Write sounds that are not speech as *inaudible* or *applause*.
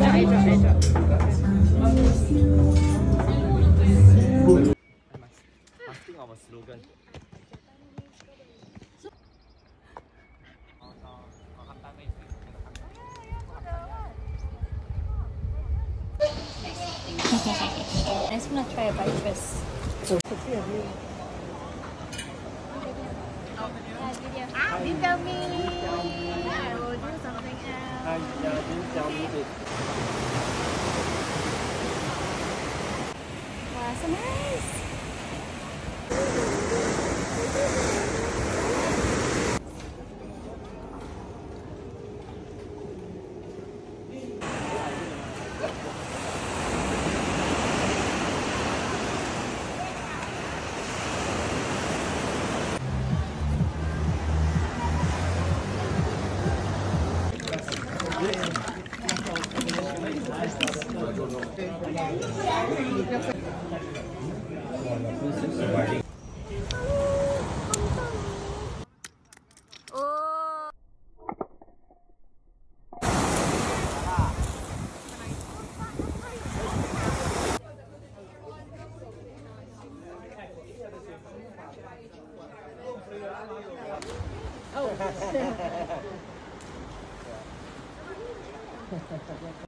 I just want to try a bite first. Video. Ah, video me. 2 900 thì Oh. *laughs* *laughs*